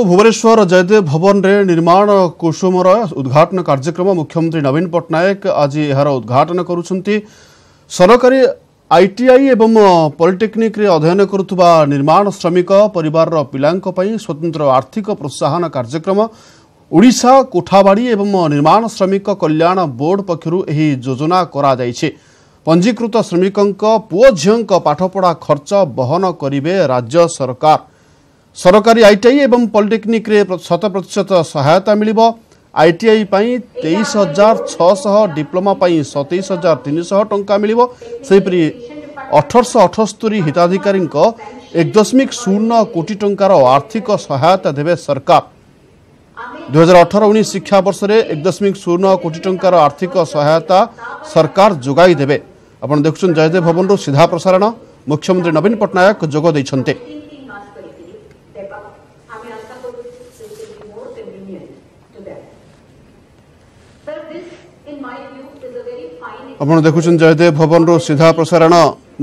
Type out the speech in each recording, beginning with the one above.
ଭୁବନେଶ୍ୱର ଜୟଦେବ ଭବନରେ ନିର୍ମାଣ କୁସୁମର ଉଦ୍ଘାଟନ କାର୍ଯ୍ୟକ୍ରମ ମୁଖ୍ୟମନ୍ତ୍ରୀ ନବୀନ ପଟ୍ଟନାୟକ ଆଜି ଏହାର ଉଦ୍ଘାଟନ କରୁଛନ୍ତି। ସରକାରୀ ଆଇଟିଆଇ ଏବଂ ପଲିଟେକ୍ନିକରେ ଅଧ୍ୟୟନ କରୁଥିବା ନିର୍ମାଣ ଶ୍ରମିକ ପରିବାରର ପିଲାଙ୍କ ପାଇଁ ସ୍ୱତନ୍ତ୍ର ଆର୍ଥିକ ପ୍ରୋତ୍ସାହନ କାର୍ଯ୍ୟକ୍ରମ ଓଡ଼ିଶା କୋଠାବାଡ଼ି ଏବଂ ନିର୍ମାଣ ଶ୍ରମିକ କଲ୍ୟାଣ ବୋର୍ଡ ପକ୍ଷରୁ ଏହି ଯୋଜନା କରାଯାଇଛି। ପଞ୍ଜୀକୃତ ଶ୍ରମିକଙ୍କ ପୁଅ ଝିଅଙ୍କ ପାଠପଢ଼ା ଖର୍ଚ୍ଚ ବହନ କରିବେ ରାଜ୍ୟ ସରକାର। ସରକାରୀ ଆଇଟିଆଇ ଏବଂ ପଲିଟେକ୍ନିକରେ ଶତ ପ୍ରତିଶତ ସହାୟତା ମିଳିବ। ଆଇଟିଆଇ ପାଇଁ ତେଇଶ ହଜାର ଛଅଶହ ଡିପ୍ଲୋମା ପାଇଁ ସତେଇଶ ହଜାର ତିନିଶହ ଟଙ୍କା ମିଳିବ। ସେହିପରି ଅଠରଶହ ଅଠସ୍ତରୀ ହିତାଧିକାରୀଙ୍କ ଏକ ଦଶମିକ ଶୂନ କୋଟି ଟଙ୍କାର ଆର୍ଥିକ ସହାୟତା ଦେବେ ସରକାର। ଦୁଇହଜାର ଅଠର ଉଣେଇଶ ଶିକ୍ଷାବର୍ଷରେ ଏକ ଦଶମିକ ଶୂନ କୋଟି ଟଙ୍କାର ଆର୍ଥିକ ସହାୟତା ସରକାର ଯୋଗାଇ ଦେବେ। ଆପଣ ଦେଖୁଛନ୍ତି ଜୟଦେବ ଭବନରୁ ସିଧା ପ୍ରସାରଣ। ମୁଖ୍ୟମନ୍ତ୍ରୀ ନବୀନ ପଟ୍ଟନାୟକ ଯୋଗ ଦେଇଛନ୍ତି। ଆପଣ ଦେଖୁଛନ୍ତି ଜୟଦେବ ଭବନରୁ ସିଧା ପ୍ରସାରଣ।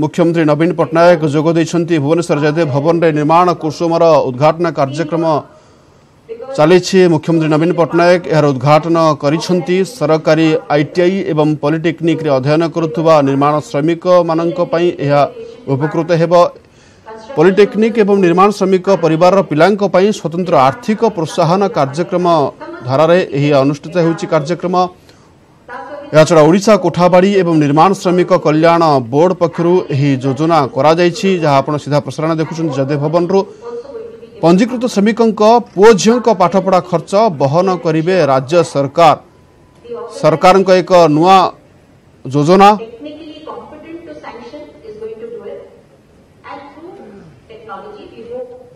ମୁଖ୍ୟମନ୍ତ୍ରୀ ନବୀନ ପଟ୍ଟନାୟକ ଯୋଗ ଦେଇଛନ୍ତି ଭୁବନେଶ୍ୱର ଜୟଦେବ ଭବନରେ ନିର୍ମାଣ କୁସୁମର ଉଦ୍ଘାଟନ କାର୍ଯ୍ୟକ୍ରମ ଚାଲିଛି। ମୁଖ୍ୟମନ୍ତ୍ରୀ ନବୀନ ପଟ୍ଟନାୟକ ଏହାର ଉଦ୍ଘାଟନ କରିଛନ୍ତି। ସରକାରୀ ଆଇଟିଆଇ ଏବଂ ପଲିଟେକ୍ନିକରେ ଅଧ୍ୟୟନ କରୁଥିବା ନିର୍ମାଣ ଶ୍ରମିକମାନଙ୍କ ପାଇଁ ଏହା ଉପକୃତ ହେବ। ପଲିଟେକ୍ନିକ୍ ଏବଂ ନିର୍ମାଣ ଶ୍ରମିକ ପରିବାରର ପିଲାଙ୍କ ପାଇଁ ସ୍ୱତନ୍ତ୍ର ଆର୍ଥିକ ପ୍ରୋତ୍ସାହନ କାର୍ଯ୍ୟକ୍ରମ ଧାରାରେ ଏହି ଅନୁଷ୍ଠିତ ହେଉଛି କାର୍ଯ୍ୟକ୍ରମ ଏହାଛଡ଼ା ଓଡ଼ିଶା କୋଠାବାଡ଼ି ଏବଂ ନିର୍ମାଣ ଶ୍ରମିକ କଲ୍ୟାଣ ବୋର୍ଡ଼ ପକ୍ଷରୁ ଏହି ଯୋଜନା କରାଯାଇଛି ଯାହା ଆପଣ ସିଧା ପ୍ରସାରଣ ଦେଖୁଛନ୍ତି ଜୟଦେବ ଭବନରୁ। ପଞ୍ଜୀକୃତ ଶ୍ରମିକଙ୍କ ପୁଅ ଝିଅଙ୍କ ପାଠପଢ଼ା ଖର୍ଚ୍ଚ ବହନ କରିବେ ରାଜ୍ୟ ସରକାର। ସରକାରଙ୍କ ଏକ ନୂଆ ଯୋଜନା 好的继续播